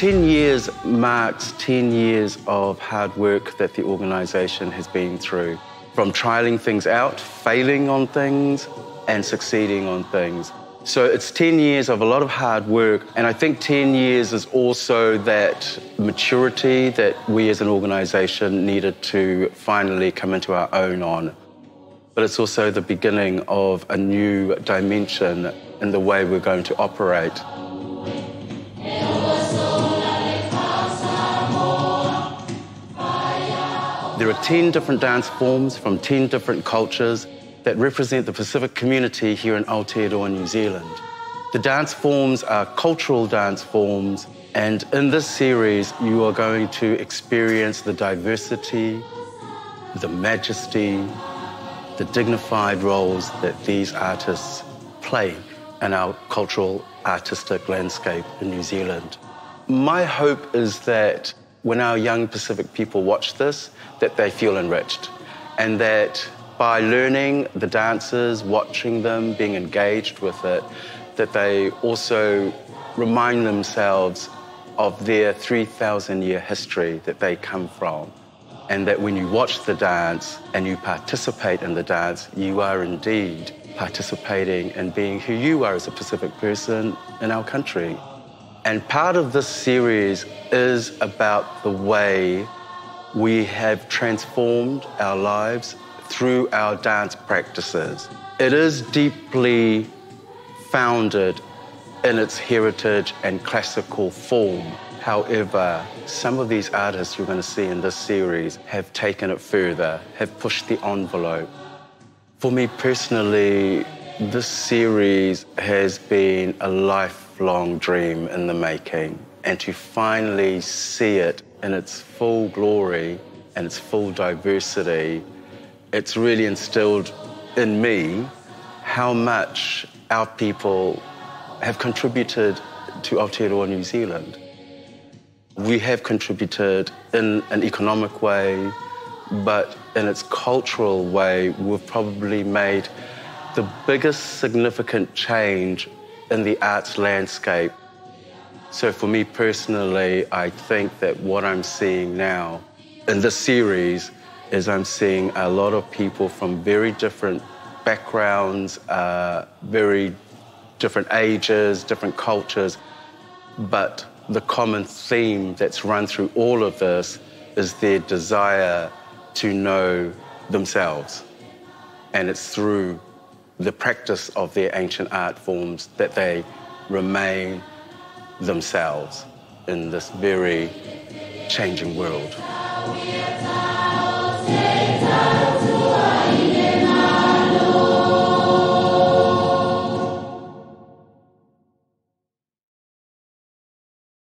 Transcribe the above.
10 years marks 10 years of hard work that the organisation has been through. From trialling things out, failing on things, and succeeding on things. So it's 10 years of a lot of hard work, and I think 10 years is also that maturity that we as an organisation needed to finally come into our own on. But it's also the beginning of a new dimension in the way we're going to operate. There are 10 different dance forms from 10 different cultures that represent the Pacific community here in Aotearoa, New Zealand. The dance forms are cultural dance forms, and in this series, you are going to experience the diversity, the majesty, the dignified roles that these artists play in our cultural artistic landscape in New Zealand. My hope is that when our young Pacific people watch this, that they feel enriched and that by learning the dances, watching them, being engaged with it, that they also remind themselves of their 3,000 year history that they come from. And that when you watch the dance and you participate in the dance, you are indeed participating in being who you are as a Pacific person in our country. And part of this series is about the way we have transformed our lives through our dance practices. It is deeply founded in its heritage and classical form. However, some of these artists you're going to see in this series have taken it further, have pushed the envelope. For me personally, this series has been a lifelong dream in the making. And to finally see it in its full glory and its full diversity, it's really instilled in me how much our people have contributed to Aotearoa New Zealand. We have contributed in an economic way, but in its cultural way, we've probably made the biggest significant change in the arts landscape. So for me personally, I think that what I'm seeing now in this series is I'm seeing a lot of people from very different backgrounds, uh, very different ages, different cultures, but the common theme that's run through all of this is their desire to know themselves. And it's through the practice of their ancient art forms, that they remain themselves in this very changing world.